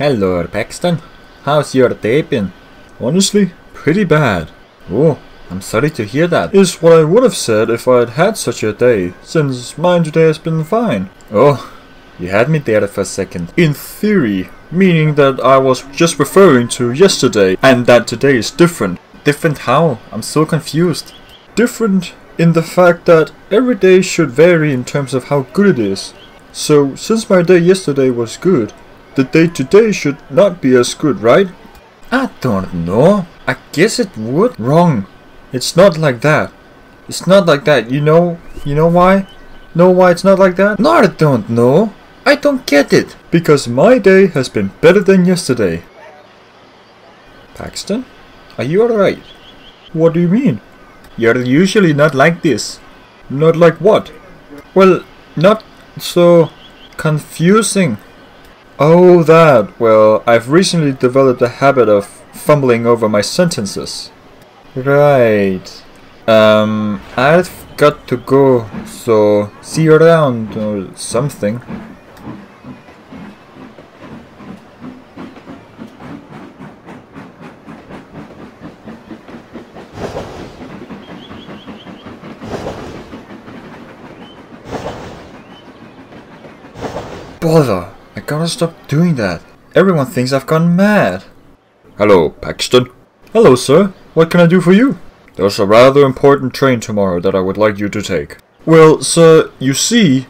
Hello, Paxton. How's your day been? Honestly, pretty bad. Oh, I'm sorry to hear that. Is what I would have said if I had had such a day, since mine today has been fine. Oh, you had me there for a second. In theory, meaning that I was just referring to yesterday, and that today is different. Different how? I'm so confused. Different in the fact that every day should vary in terms of how good it is. So, since my day yesterday was good, the day today should not be as good, right? I don't know. I guess it would. Wrong. It's not like that. It's not like that. You know, you know why? Know why it's not like that? No, I don't know. I don't get it. Because my day has been better than yesterday. Paxton, are you alright? What do you mean? You're usually not like this. Not like what? Well, not so confusing. Oh, that. Well, I've recently developed a habit of fumbling over my sentences. Right. Um, I've got to go, so see you around or something. Bother! I gotta stop doing that. Everyone thinks I've gone mad. Hello, Paxton. Hello, sir. What can I do for you? There's a rather important train tomorrow that I would like you to take. Well, sir, you see,